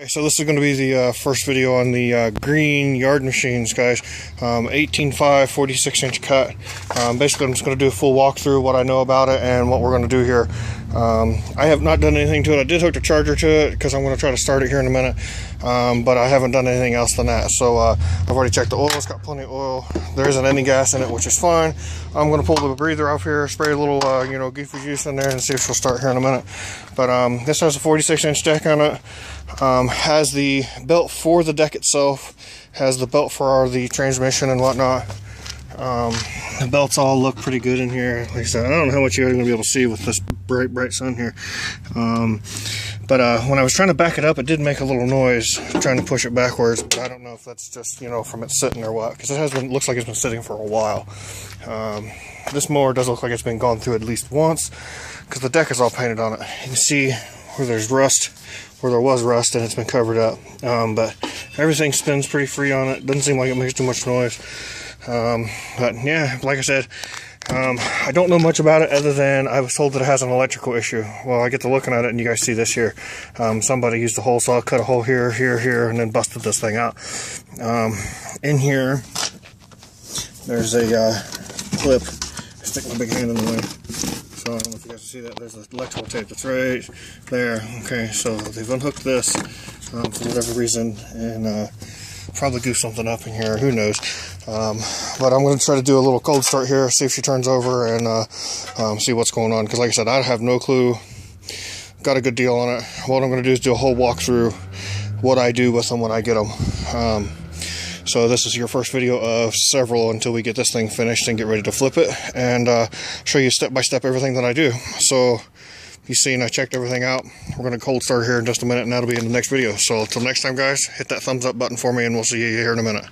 Okay, so this is going to be the uh, first video on the uh, green yard machines, guys. Um, 18.5, 46 inch cut. Um, basically, I'm just going to do a full walkthrough, what I know about it, and what we're going to do here. Um, I have not done anything to it. I did hook the charger to it because I'm going to try to start it here in a minute, um, but I haven't done anything else than that. So uh, I've already checked the oil. It's got plenty of oil. There isn't any gas in it, which is fine. I'm going to pull the breather off here, spray a little, uh, you know, goofy juice in there, and see if she'll start here in a minute. But um, this has a 46 inch deck on it. Um, has the belt for the deck itself, has the belt for the transmission and whatnot. Um, the belts all look pretty good in here. Like I said, I don't know how much you're going to be able to see with this bright, bright sun here. Um, but uh, when I was trying to back it up, it did make a little noise trying to push it backwards. But I don't know if that's just, you know, from it sitting or what. Because it has been, looks like it's been sitting for a while. Um, this mower does look like it's been gone through at least once. Because the deck is all painted on it. You can see where there's rust where there was rust and it's been covered up. Um, but everything spins pretty free on it. Doesn't seem like it makes too much noise. Um, but yeah, like I said, um, I don't know much about it other than I was told that it has an electrical issue. Well, I get to looking at it and you guys see this here. Um, somebody used a hole saw, cut a hole here, here, here, and then busted this thing out. Um, in here, there's a uh, clip. Stick my big hand in the way. So I don't know if you guys can see that. There's an electrical tape that's right there. Okay, so they've unhooked this um, for whatever reason and uh, probably goose something up in here. Who knows? Um, but I'm going to try to do a little cold start here, see if she turns over, and uh, um, see what's going on. Because like I said, I have no clue. Got a good deal on it. What I'm going to do is do a whole walkthrough what I do with them when I get them. Um, so this is your first video of several until we get this thing finished and get ready to flip it and uh, show you step by step everything that I do. So you've seen I checked everything out. We're going to cold start here in just a minute and that'll be in the next video. So until next time guys, hit that thumbs up button for me and we'll see you here in a minute.